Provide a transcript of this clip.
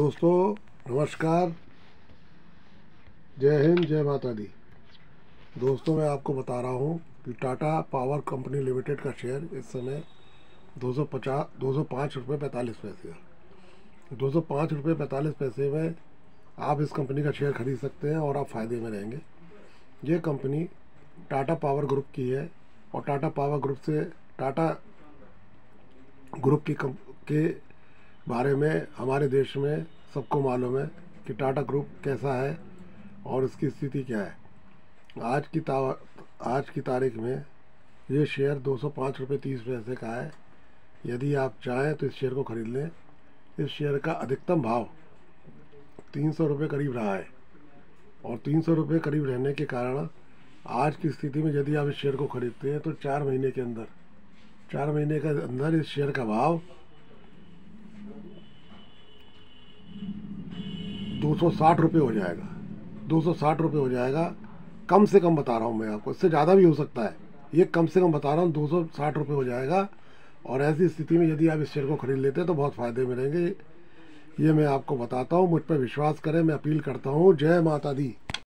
दोस्तों, नमस्कार। जय हिंद, जय माता दी दोस्तों, मैं आपको बता रहा हूँ कि टाटा पावर कंपनी लिमिटेड का शेयर इस समय दो सौ पचास दो सौ पाँच रुपये पैंतालीस पैसे है। दो सौ पाँच रुपये पैंतालीस पैसे में आप इस कंपनी का शेयर खरीद सकते हैं और आप फ़ायदे में रहेंगे। ये कंपनी टाटा पावर ग्रुप की है और टाटा पावर ग्रुप से टाटा ग्रुप की कम, के बारे में, हमारे देश में सबको मालूम है कि टाटा ग्रुप कैसा है और उसकी स्थिति क्या है। आज की आज की तारीख में ये शेयर दो सौ पाँच रुपये तीस पैसे का है। यदि आप चाहें तो इस शेयर को ख़रीद लें। इस शेयर का अधिकतम भाव तीन सौ रुपये करीब रहा है और तीन सौ रुपये करीब रहने के कारण आज की स्थिति में यदि आप इस शेयर को खरीदते हैं तो चार महीने के अंदर, चार महीने के अंदर इस शेयर का भाव दो सौ साठ रुपये हो जाएगा। दो सौ साठ रुपये हो जाएगा। कम से कम बता रहा हूँ मैं आपको, इससे ज़्यादा भी हो सकता है। ये कम से कम बता रहा हूँ, दो सौ साठ रुपये हो जाएगा। और ऐसी स्थिति में यदि आप इस शेयर को ख़रीद लेते हैं तो बहुत फ़ायदे में रहेंगे। ये मैं आपको बताता हूँ, मुझ पर विश्वास करें, मैं अपील करता हूँ। जय माता दी।